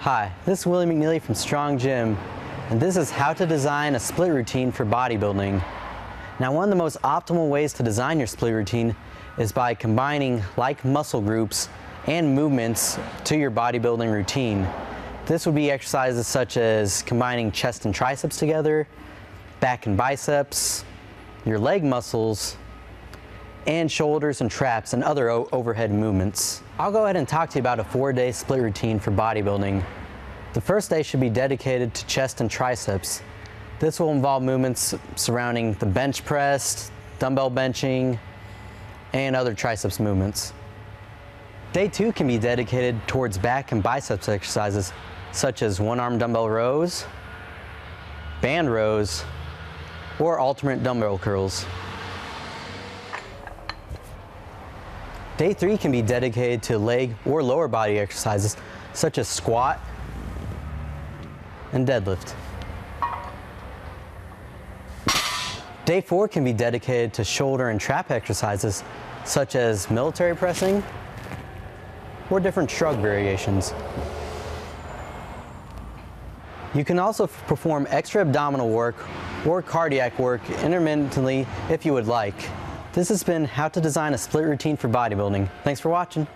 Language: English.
Hi, this is Willie McNeely from Strong Gym, and this is how to design a split routine for bodybuilding. Now, one of the most optimal ways to design your split routine is by combining like muscle groups and movements to your bodybuilding routine. This would be exercises such as combining chest and triceps together, back and biceps, your leg muscles, and shoulders and traps and other overhead movements. I'll go ahead and talk to you about a four day split routine for bodybuilding. The first day should be dedicated to chest and triceps. This will involve movements surrounding the bench press, dumbbell benching, and other triceps movements. Day two can be dedicated towards back and biceps exercises such as one arm dumbbell rows, band rows, or alternate dumbbell curls. Day three can be dedicated to leg or lower body exercises such as squat and deadlift. Day four can be dedicated to shoulder and trap exercises such as military pressing or different shrug variations. You can also perform extra abdominal work or cardiac work intermittently if you would like. This has been how to design a split routine for bodybuilding. Thanks for watching.